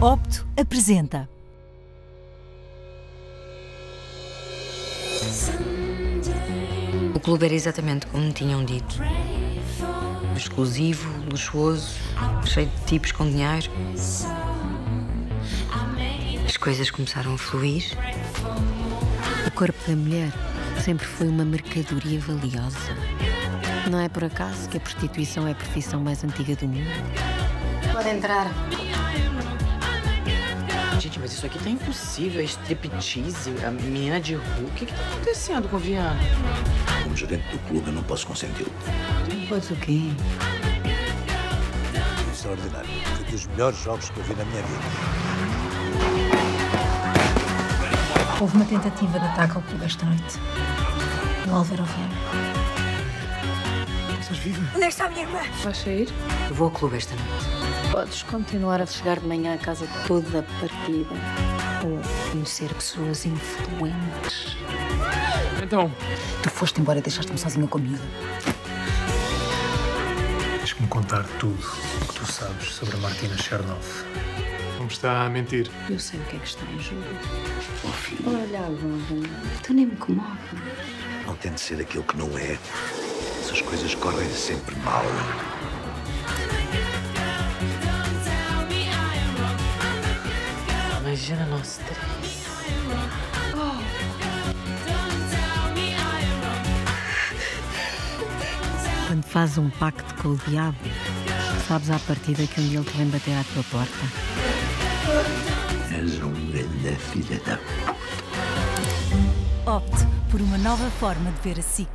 Opto apresenta. O clube era exatamente como me tinham dito. Exclusivo, luxuoso, cheio de tipos com dinheiro. As coisas começaram a fluir. O corpo da mulher sempre foi uma mercadoria valiosa. Não é por acaso que a prostituição é a profissão mais antiga do mundo. Pode entrar. Gente, mas isso aqui tá impossível. É striptease, a menina de rua. O que que tá acontecendo com o Viana? Como gerente do clube, eu não posso consenti-lo. Pois o quê? Extraordinário. Foi um dos melhores jogos que eu vi na minha vida. Houve uma tentativa de ataque ao clube esta noite. No Álvaro Viana. Onde está a minha irmã? Vais sair? Eu vou ao clube esta noite. Podes continuar a chegar de manhã a casa toda partida. Ou conhecer pessoas influentes. Então, Tu foste embora e deixaste-me sozinha comigo. Tens que me contar tudo o que tu sabes sobre a Martina Chernov. Não me está a mentir. Eu sei o que é que está em jogo. Olha agora, tu nem me comove. Não tente ser aquilo que não é. Essas coisas correm sempre mal. Quando fazes um pacto com o diabo, sabes à partida que um dia ele te vem bater à tua porta. És um grande filha da Opte por uma nova forma de ver a SIC.